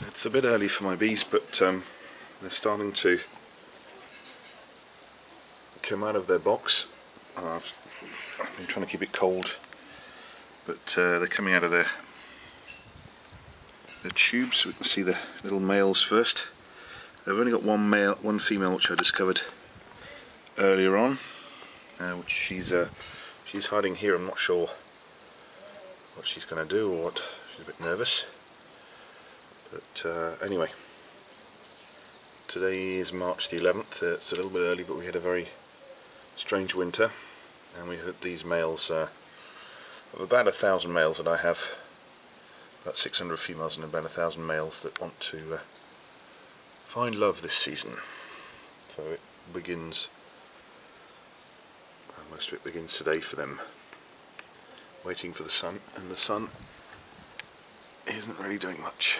It's a bit early for my bees, but um, they're starting to come out of their box. Uh, I've, I've been trying to keep it cold, but uh, they're coming out of their their tubes. We can see the little males first. I've only got one male, one female, which I discovered earlier on. Uh, which she's uh, she's hiding here. I'm not sure what she's going to do or what. She's a bit nervous. But uh, anyway, today is March the 11th. Uh, it's a little bit early, but we had a very strange winter, and we had these males uh, of about a thousand males that I have. About 600 females and about a thousand males that want to uh, find love this season. So it begins. uh, Most of it begins today for them. Waiting for the sun, and the sun isn't really doing much.